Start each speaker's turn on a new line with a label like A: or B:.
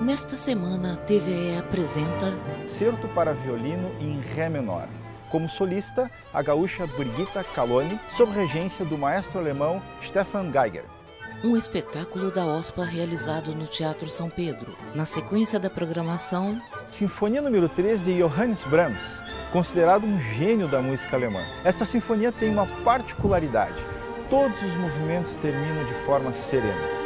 A: Nesta semana, a TVE apresenta
B: certo para violino em Ré menor. Como solista, a gaúcha Brigitta Caloni, sob regência do maestro alemão Stefan Geiger.
A: um espetáculo da OSPA realizado no Teatro São Pedro. Na sequência da programação,
B: Sinfonia número 3 de Johannes Brahms, considerado um gênio da música alemã. Esta sinfonia tem uma particularidade: todos os movimentos terminam de forma serena.